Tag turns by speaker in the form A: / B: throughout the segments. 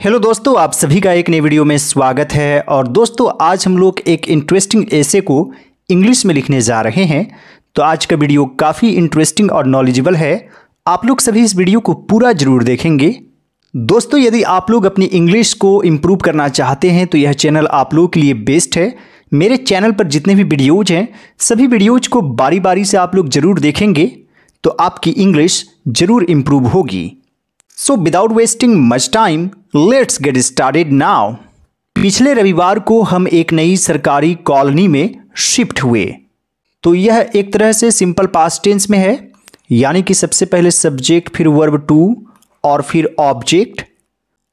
A: Hello दोस्तों, आप सभी का एक नए वीडियो में स्वागत है। और दोस्तों, आज हम लोग एक इंटरेस्टिंग ऐसे को इंग्लिश में लिखने जा रहे हैं। तो आज का वीडियो काफ़ी इंटरेस्टिंग और नॉलेजेबल है। आप लोग सभी इस वीडियो को पूरा ज़रूर देखेंगे। दोस्तों, यदि आप लोग अपनी इंग्लिश को इम्प्रूव करना चाहते हैं तो यह चैनल आप लोगों के लिए बेस्ट है। मेरे चैनल पर जितने भी वीडियोज़ हैं, सभी वीडियोज़ को बारी बारी से आप लोग ज़रूर देखेंगे। तो आपकी इंग्लिश ज़रूर इम्प्रूव होगी। So without wasting much time let's get started now पिछले रविवार को हम एक नई सरकारी कॉलोनी में शिफ्ट हुए। तो यह एक तरह से सिंपल पास्ट टेंस में है, यानी कि सबसे पहले सब्जेक्ट फिर वर्ब टू और फिर ऑब्जेक्ट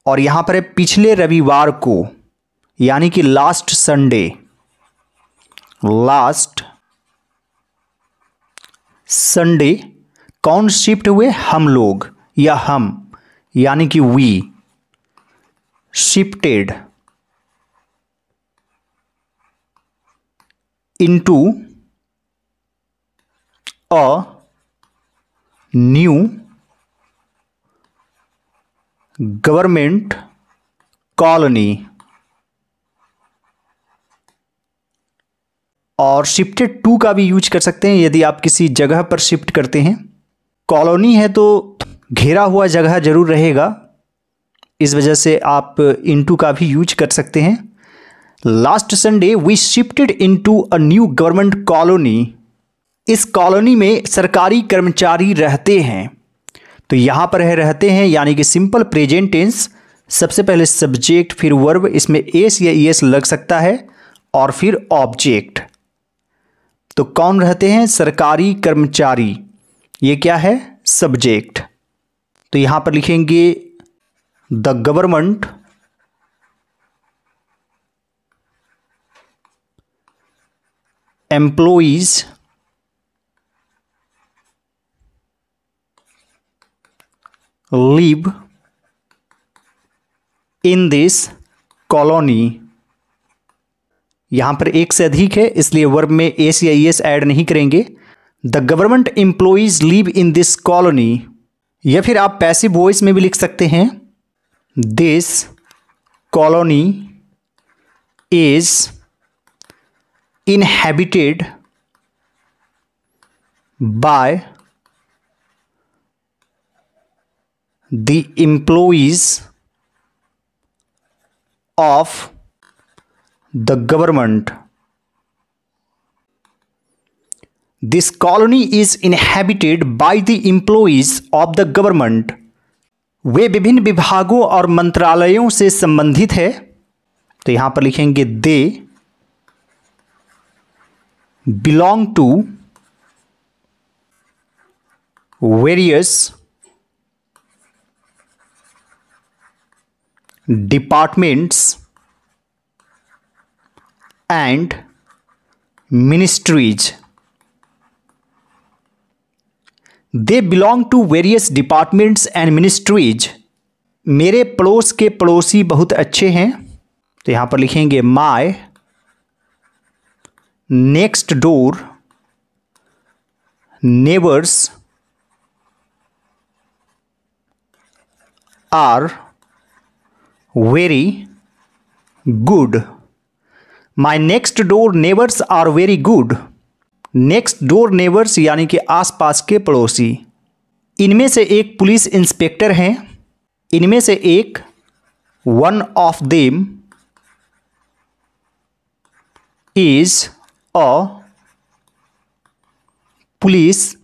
A: और यहाँ पर है पिछले रविवार को, यानी कि लास्ट संडे लास्ट संडे कौन शिफ्ट हुए? हम लोग, या हम, यानी कि we shifted into a new government colony और शिफ्टेड टू का भी यूज़ कर सकते हैं। यदि आप किसी जगह पर शिफ्ट करते हैं कॉलोनी है तो घेरा हुआ जगह ज़रूर रहेगा। इस वजह से आप इनटू का भी यूज़ कर सकते हैं। Last Sunday we shifted into a new government colony इस कॉलोनी में सरकारी कर्मचारी रहते हैं। तो यहाँ पर है रहते हैं, यानी कि सिंपल प्रेजेंट टेंस सबसे पहले सब्जेक्ट फिर वर्ब इसमें एस या एस लग सकता है, और फिर ऑब्जेक्ट तो कौन रहते हैं? सरकारी कर्मचारी। ये क्या है? सब्जेक्ट तो यहाँ पर लिखेंगे the government employees live in this colony. यहाँ पर एक से अधिक है, इसलिए वर्ब में एस या एस ऐड नहीं करेंगे। The government employees live in this colony. या फिर आप पैसिव वॉइस में भी लिख सकते हैं। this colony is inhabited by the employees of the government. This colony is inhabited by the employees of the government. वे विभिन्न विभागों और मंत्रालयों से संबंधित है। तो यहाँ पर लिखेंगे, they belong to various departments and ministries. They belong to various departments and ministries मेरे पड़ोस के पड़ोसी बहुत अच्छे हैं। तो यहाँ पर लिखेंगे my next door neighbours are very good my next door neighbours are very good next door neighbours यानी कि आसपास के पड़ोसी। इनमें से एक पुलिस इंस्पेक्टर हैं। इनमें से एक one of them is a police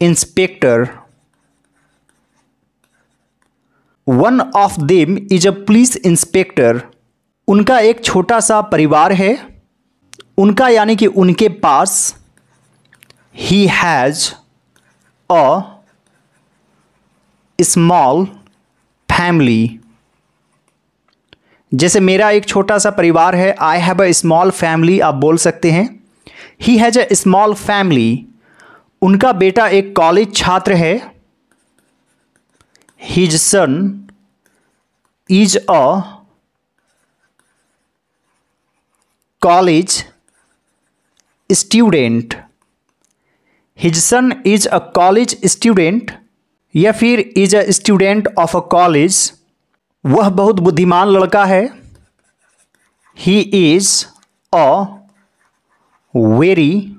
A: inspector one of them is a police inspector उनका एक छोटा सा परिवार है। उनका यानी कि उनके पास ही हैज़ अ स्मॉल फैमिली जैसे मेरा एक छोटा सा परिवार है I have a small family आप बोल सकते हैं। He has a small family उनका बेटा एक कॉलेज छात्र है। His son is a college student his son is a college student, या फिर is a student of a college वह बहुत बुद्धिमान लड़का है। He is a very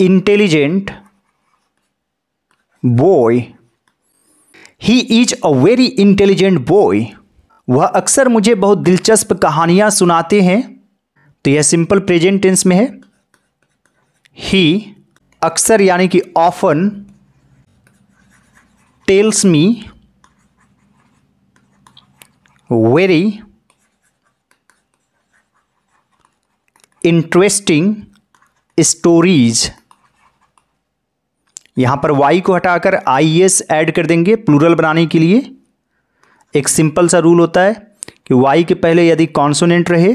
A: intelligent boy he is a very intelligent boy वह अक्सर मुझे बहुत दिलचस्प कहानियाँ सुनाते हैं। तो यह सिंपल प्रेजेंट टेंस में है। ही अक्सर यानी कि often tells me very interesting stories यहाँ पर वाई को हटाकर आई एस ऐड कर देंगे प्लूरल बनाने के लिए। एक सिंपल सा रूल होता है कि वाई के पहले यदि कॉन्सोनेंट रहे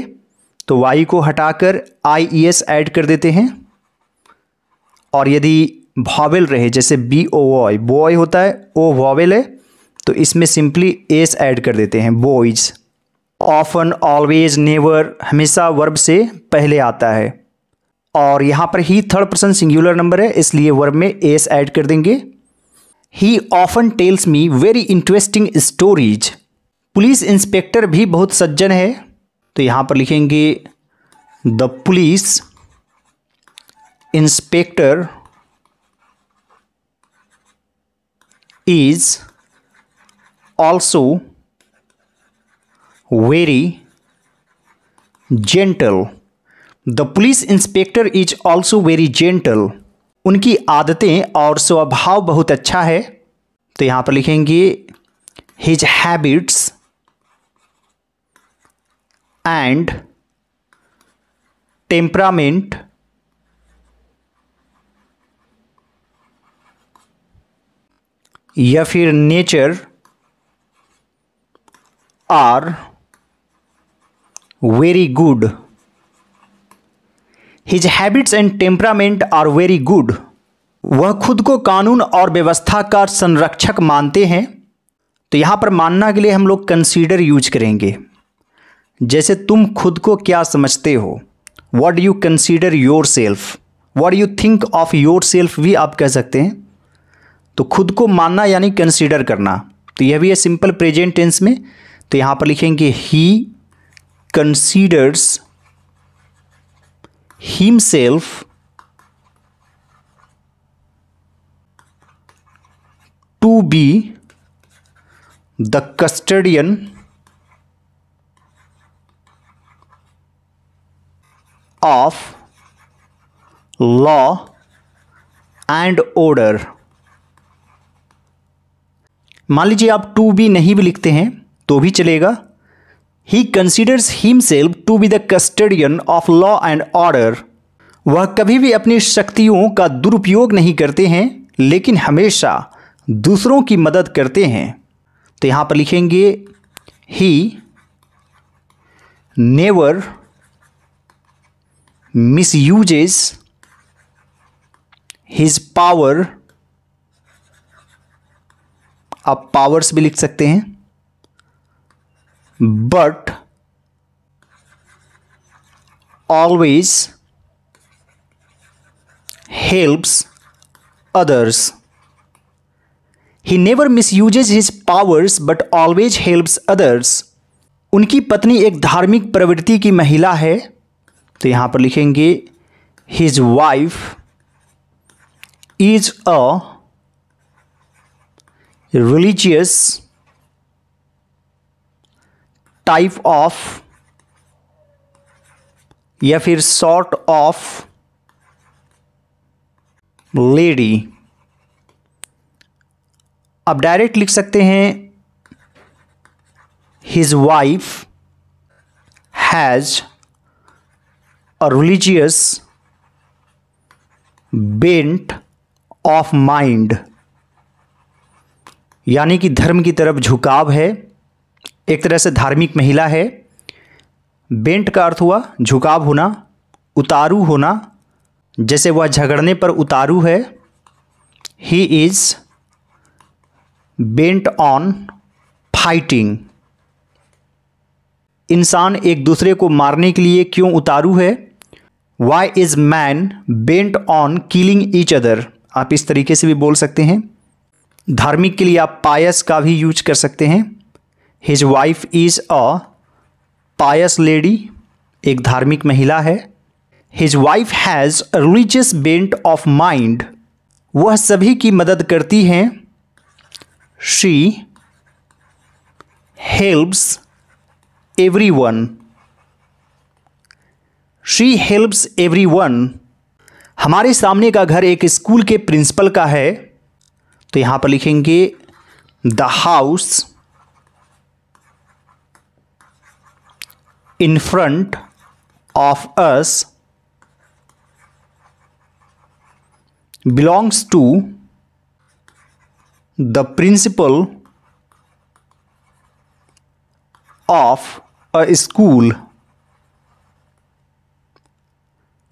A: तो वाई को हटाकर आई ई एस ऐड कर देते हैं। और यदि वॉवेल रहे, जैसे बी ओ वॉय बॉय होता है ओ वॉवेल है तो इसमें सिंपली एस ऐड कर देते हैं बॉयज़ ऑफन ऑलवेज नेवर हमेशा वर्ब से पहले आता है। और यहाँ पर he third person singular number है, इसलिए वर्ब में एस ऐड कर देंगे। He often tells me very interesting stories police inspector भी बहुत सज्जन है। तो यहाँ पर लिखेंगे the police inspector is also very gentle the police inspector is also very gentle उनकी आदतें और स्वभाव बहुत अच्छा है। तो यहाँ पर लिखेंगे हिज हैबिट्स एंड टेम्परामेंट या फिर nature are very good his habits and temperament are very good वह खुद को कानून और व्यवस्था का संरक्षक मानते हैं। तो यहाँ पर मानना के लिए हम लोग कंसीडर यूज़ करेंगे। जैसे तुम खुद को क्या समझते हो? What you consider yourself what you think of yourself भी आप कह सकते हैं। तो खुद को मानना यानी कंसिडर करना। तो यह भी है सिंपल प्रेजेंट टेंस में। तो यहाँ पर लिखेंगे he considers himself to be the custodian of law and order. मान लीजिए आप टू बी नहीं भी लिखते हैं तो भी चलेगा। He considers himself to be the custodian of law and order वह कभी भी अपनी शक्तियों का दुरुपयोग नहीं करते हैं, लेकिन हमेशा दूसरों की मदद करते हैं। तो यहाँ पर लिखेंगे he never misuses his power आप पावर्स भी लिख सकते हैं but always helps others he never misuses his powers but always helps others उनकी पत्नी एक धार्मिक प्रवृत्ति की महिला है तो यहाँ पर लिखेंगे his wife is a religious type of या फिर सॉर्ट ऑफ़ लेडी अब डायरेक्ट लिख सकते हैं his wife has a religious bent of mind यानी कि धर्म की तरफ़ झुकाव है, एक तरह से धार्मिक महिला है, बेंट का अर्थ हुआ झुकाव होना, उतारू होना, जैसे वह झगड़ने पर उतारू है he is bent on fighting इंसान एक दूसरे को मारने के लिए क्यों उतारू है? Why is man bent on killing each other आप इस तरीके से भी बोल सकते हैं, धार्मिक के लिए आप पायस का भी यूज़ कर सकते हैं। His wife is a pious lady एक धार्मिक महिला है। His wife has religious bent of mind वह सभी की मदद करती हैं। She helps everyone she helps everyone हमारे सामने का घर एक स्कूल के प्रिंसिपल का है। तो यहाँ पर लिखेंगे, the house in front of us belongs to the principal of a school.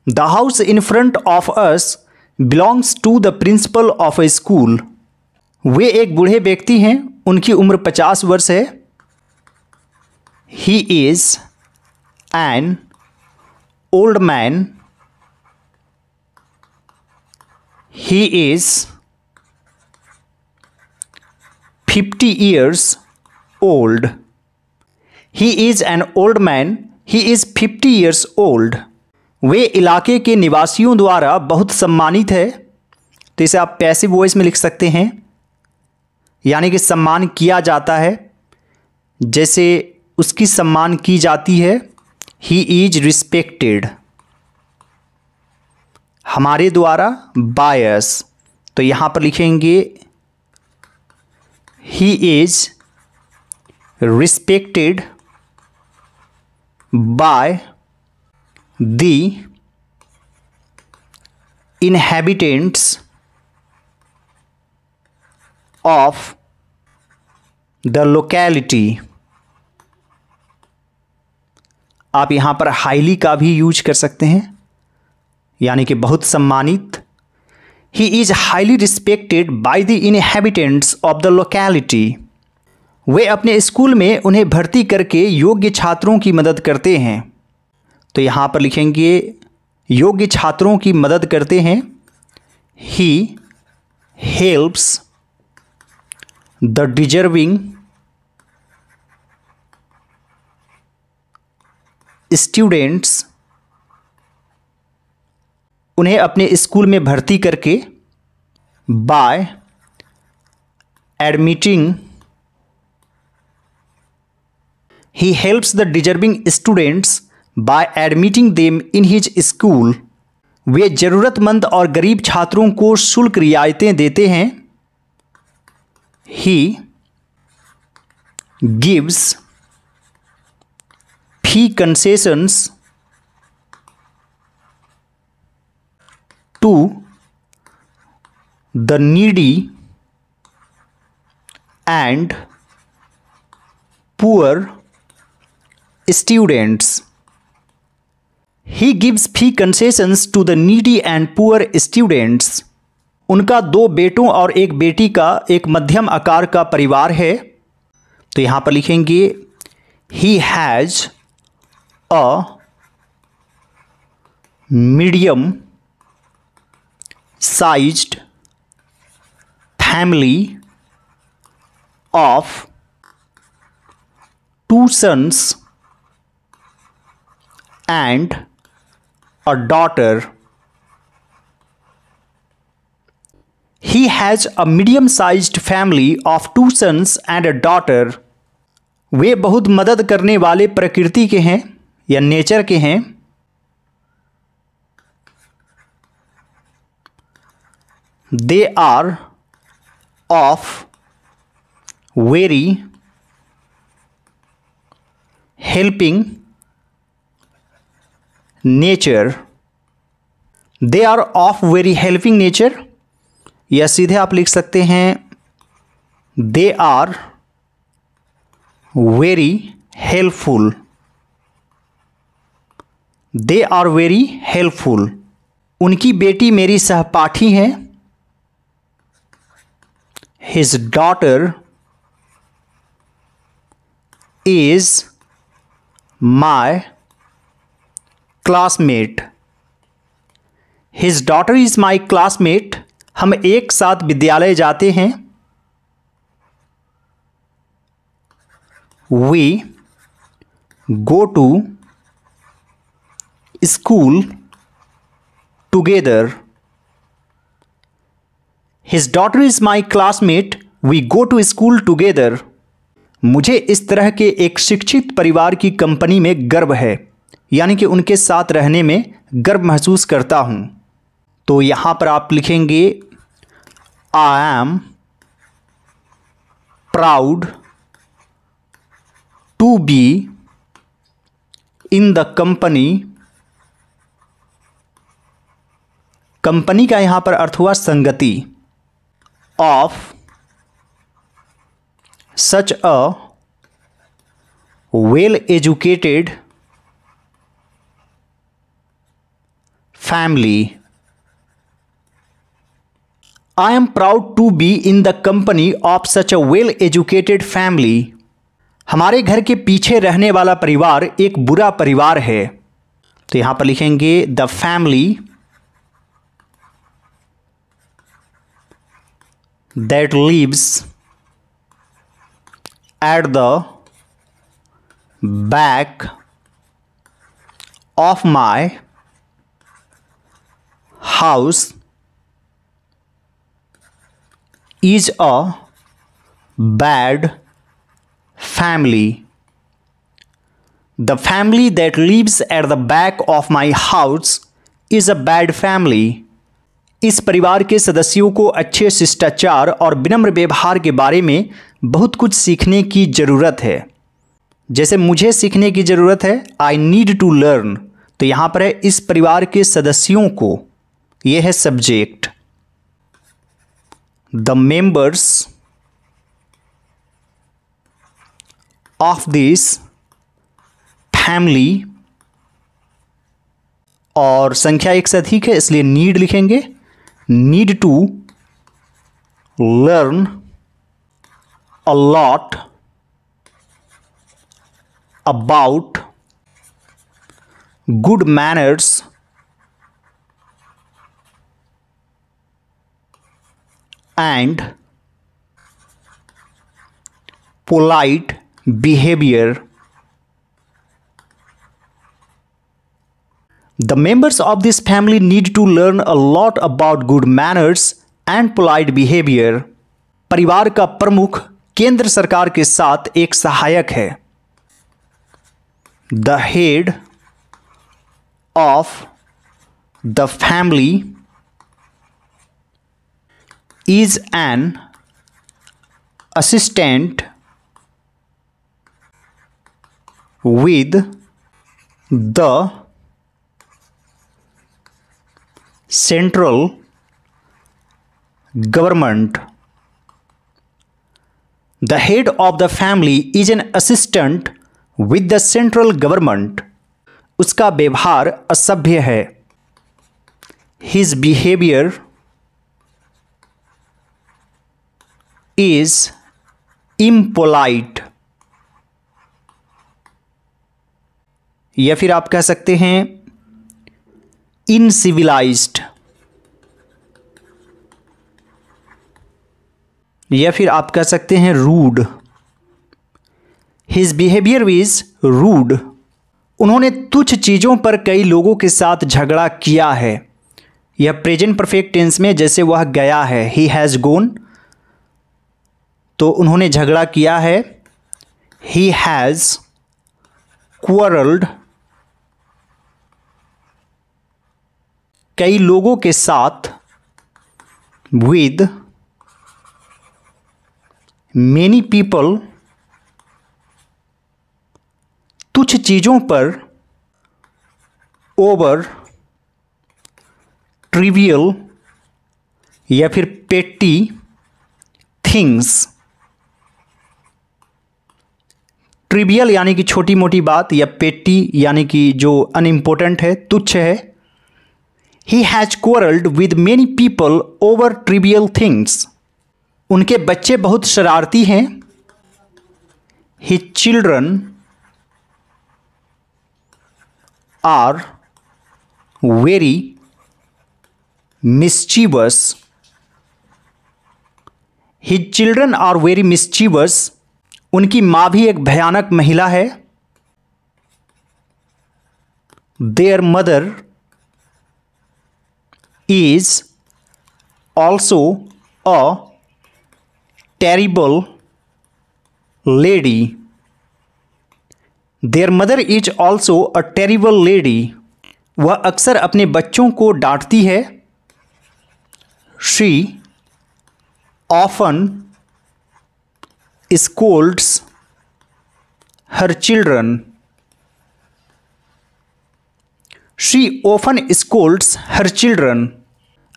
A: The house in front of us belongs to the principal of a school वे एक बूढ़े व्यक्ति हैं, उनकी उम्र पचास वर्ष है। He is an old man he is fifty years old he is an old man he is fifty years old वे इलाके के निवासियों द्वारा बहुत सम्मानित है। तो इसे आप पैसिव वॉइस में लिख सकते हैं। यानी कि सम्मान किया जाता है। जैसे उसकी सम्मान की जाती है ही इज़ रिस्पेक्टेड हमारे द्वारा बायस तो यहाँ पर लिखेंगे he is respected by the inhabitants of the locality आप यहाँ पर हाईली का भी यूज़ कर सकते हैं, यानी कि बहुत सम्मानित। He is highly respected by the inhabitants of the locality वे अपने स्कूल में उन्हें भर्ती करके योग्य छात्रों की मदद करते हैं। तो यहाँ पर लिखेंगे, योग्य छात्रों की मदद करते हैं। He helps the deserving students उन्हें अपने स्कूल में भर्ती करके by admitting he helps the deserving students by admitting them in his school वे ज़रूरतमंद और गरीब छात्रों को शुल्क रियायतें देते हैं he gives fee concessions to the needy and poor students. He gives fee concessions to the needy and poor students उनका दो बेटों और एक बेटी का एक मध्यम आकार का परिवार है। तो यहाँ पर लिखेंगे he has a medium sized family of two sons and a daughter. He has a medium sized family of two sons and a daughter. वे बहुत मदद करने वाले प्रकृति के हैं या नेचर के हैं they are of very helping nature they are of very helping nature या सीधे आप लिख सकते हैं they are very helpful they are very helpful उनकी बेटी मेरी सहपाठी है। His daughter is my classmate his daughter is my classmate हम एक साथ विद्यालय जाते हैं। We go to school together his daughter is my classmate we go to school together मुझे इस तरह के एक शिक्षित परिवार की कंपनी में गर्व है। यानी कि उनके साथ रहने में गर्व महसूस करता हूँ। तो यहाँ पर आप लिखेंगे I am proud to be in the company company का यहाँ पर अर्थ हुआ संगति। Of such a well educated family I am proud to be in the company of such a well educated family हमारे घर के पीछे रहने वाला परिवार एक बुरा परिवार है। तो यहाँ पर लिखेंगे the family that lives at the back of my house is a bad family. The family that lives at the back of my house is a bad family. इस परिवार के सदस्यों को अच्छे शिष्टाचार और विनम्र व्यवहार के बारे में बहुत कुछ सीखने की ज़रूरत है जैसे मुझे सीखने की ज़रूरत है आई नीड टू लर्न तो यहाँ पर है, इस परिवार के सदस्यों को यह है subject the members of this family और संख्या एक से अधिक है, इसलिए नीड लिखेंगे. Need to learn a lot about good manners and polite behavior. The members of this family need to learn a lot about good manners and polite behavior. परिवार का प्रमुख केंद्र सरकार के साथ एक सहायक है the head of the family is an assistant with the central government. The head of the family is an assistant with the central government. उसका व्यवहार असभ्य है His behavior is impolite. या फिर आप कह सकते हैं इनसिविलाइज्ड या फिर आप कह सकते हैं rude his behaviour is rude उन्होंने तुच्छ चीज़ों पर कई लोगों के साथ झगड़ा किया है। यह प्रेजेंट परफेक्ट टेंस में जैसे वह गया है। ही हैज़ गोन तो उन्होंने झगड़ा किया है। ही हैज़ क्वरल्ड कई लोगों के साथ विद मेनी पीपल तुच्छ चीज़ों पर ओवर ट्रिवियल या फिर पेटी थिंग्स ट्रिवियल यानी कि छोटी मोटी बात, या पेटी, यानी कि जो अनइम्पोर्टेंट है, तुच्छ है। He has quarrelled with many people over trivial things उनके बच्चे बहुत शरारती हैं। He children are very mischievous his children are very mischievous उनकी माँ भी एक भयानक महिला है। Their mother is also a terrible lady their mother is also a terrible lady वह अक्सर अपने बच्चों को डांटती है। She often scolds her children. She often scolds her children.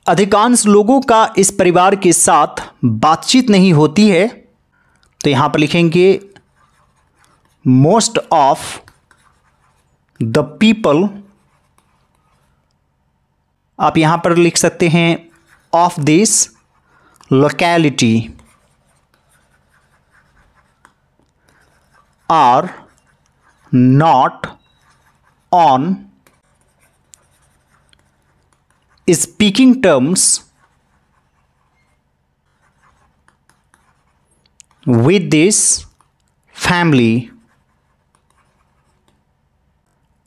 A: अधिकांश लोगों का इस परिवार के साथ बातचीत नहीं होती है तो यहाँ पर लिखेंगे मोस्ट ऑफ़ द पीपल आप यहाँ पर लिख सकते हैं of this locality are not on speaking terms with this family.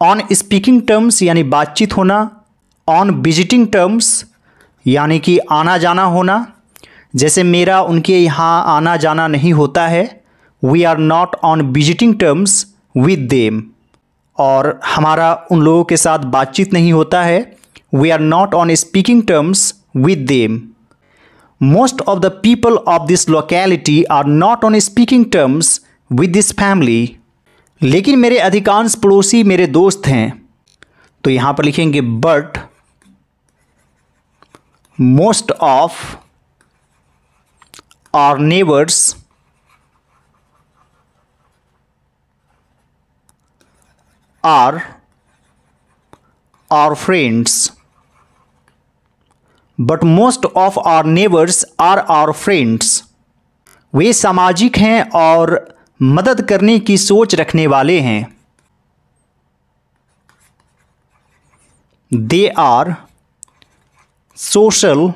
A: On speaking terms यानी बातचीत होना. ऑन विजिटिंग टर्म्स यानी कि आना जाना होना. जैसे मेरा उनके यहाँ आना जाना नहीं होता है we are not on visiting terms with them और हमारा उन लोगों के साथ बातचीत नहीं होता है। We are not on speaking terms with them most of the people of this locality are not on speaking terms with this family लेकिन मेरे अधिकांश पड़ोसी मेरे दोस्त हैं। तो यहाँ पर लिखेंगे but most of our neighbours are our friends but most of our neighbors are our friends वे सामाजिक हैं और मदद करने की सोच रखने वाले हैं they are social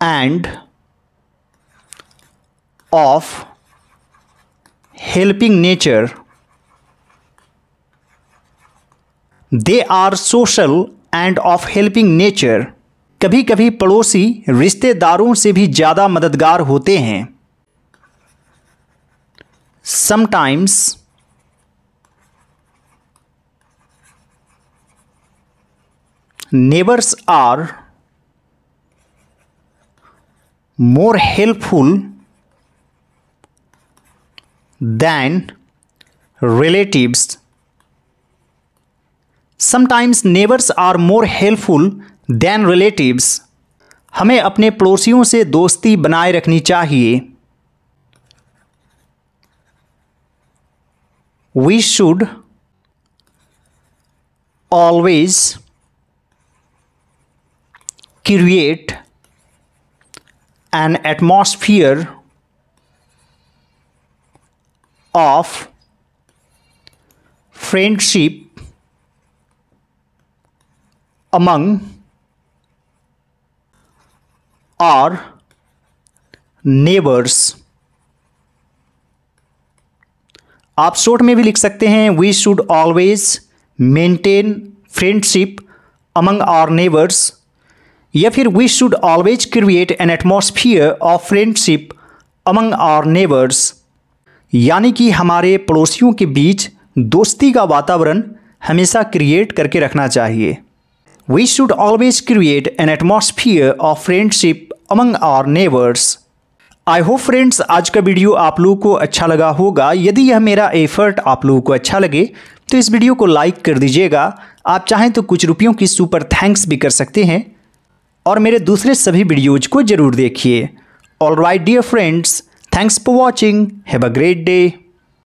A: and of helping nature they are social and of helping nature कभी कभी पड़ोसी रिश्तेदारों से भी ज़्यादा मददगार होते हैं। Sometimes neighbours are more helpful than relatives sometimes neighbours are more helpful than relatives हमें अपने पड़ोसियों से दोस्ती बनाए रखनी चाहिए। We should always create an atmosphere of friendship among our neighbors. आप शॉर्ट में भी लिख सकते हैं we should always maintain friendship among our neighbours या फिर we should always create an atmosphere of friendship among our neighbours यानी कि हमारे पड़ोसियों के बीच दोस्ती का वातावरण हमेशा क्रिएट करके रखना चाहिए। We should always create an atmosphere of friendship among our neighbours I hope friends आज का वीडियो आप लोगों को अच्छा लगा होगा। यदि यह मेरा एफर्ट आप लोगों को अच्छा लगे तो इस वीडियो को लाइक कर दीजिएगा। आप चाहें तो कुछ रुपयों की सुपर थैंक्स भी कर सकते हैं। और मेरे दूसरे सभी वीडियोज़ को ज़रूर देखिए। All right dear friends thanks for watching have a great day